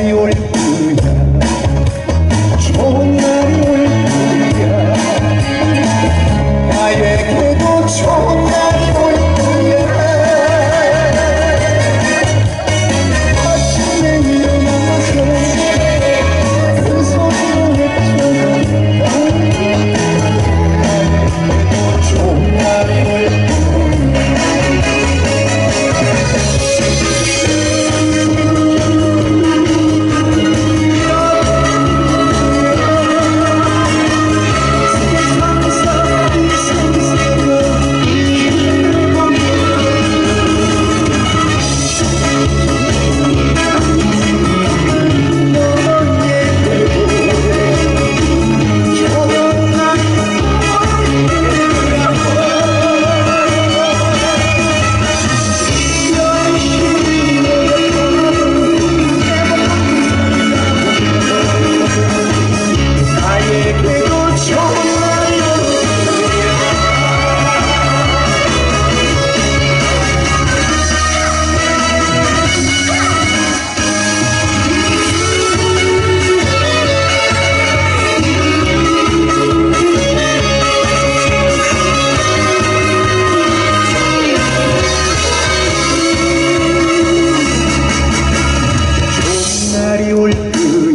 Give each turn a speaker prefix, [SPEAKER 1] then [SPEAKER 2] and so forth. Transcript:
[SPEAKER 1] 날이 올 거야. 좋은 날이 올 거야. 나에게도 좋은 날이 you.